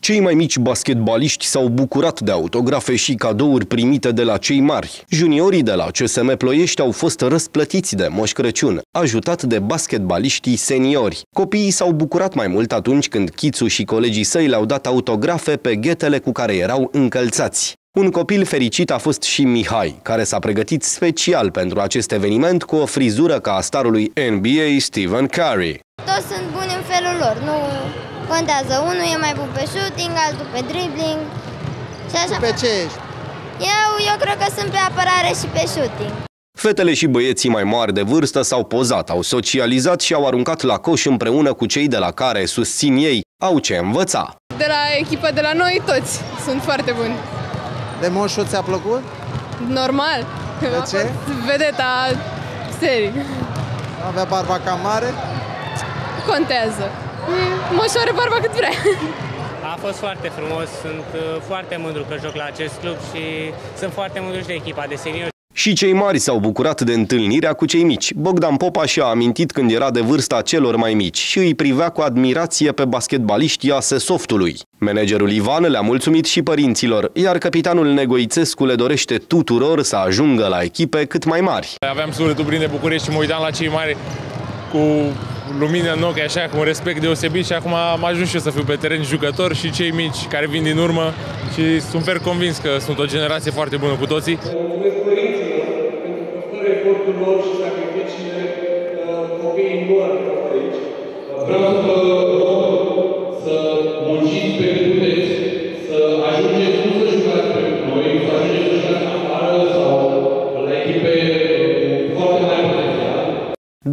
Cei mai mici basketbaliști s-au bucurat de autografe și cadouri primite de la cei mari. Juniorii de la CSM Ploiești au fost răsplătiți de Moș Crăciun, ajutat de basketbaliștii seniori. Copiii s-au bucurat mai mult atunci când Chițu și colegii săi le-au dat autografe pe ghetele cu care erau încălțați. Un copil fericit a fost și Mihai, care s-a pregătit special pentru acest eveniment cu o frizură ca a starului NBA Stephen Curry. Toți sunt buni în felul lor, nu contează. Unul e mai bun pe shooting, altul pe dribbling și așa. Pe ce ești? Eu, eu cred că sunt pe apărare și pe shooting. Fetele și băieții mai mari de vârstă s-au pozat, au socializat și au aruncat la coș împreună cu cei de la care, susțin ei, au ce învăța. De la echipa de la noi toți sunt foarte buni. De moșul ți-a plăcut? Normal. De ce? Vedeta serii. Avea barba cam mare? Contează. Moșoare barba cât vrea. A fost foarte frumos, sunt uh, foarte mândru că joc la acest club și sunt foarte mândru și de echipa de seniori. Și cei mari s-au bucurat de întâlnirea cu cei mici. Bogdan Popa și-a amintit când era de vârsta celor mai mici și îi privea cu admirație pe basketbaliștii ase softului. Managerul Ivan le-a mulțumit și părinților, iar capitanul Negoițescu le dorește tuturor să ajungă la echipe cât mai mari. Aveam sufletul plin de bucurie și mă uitam la cei mari cu lumină în ochi, așa, cu un respect deosebit și acum am ajuns și eu să fiu pe teren jucător și cei mici care vin din urmă și sunt fer convins că sunt o generație foarte bună cu toții. Mulțumesc părinților pentru că fără efortul lor și sacrificiile copiii nu ar fi aici. Vreau să vă rog să munciți pe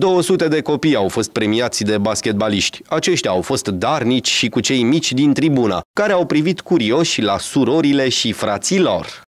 200 de copii au fost premiați de basketbaliști. Aceștia au fost darnici și cu cei mici din tribună, care au privit curioși la surorile și frații lor.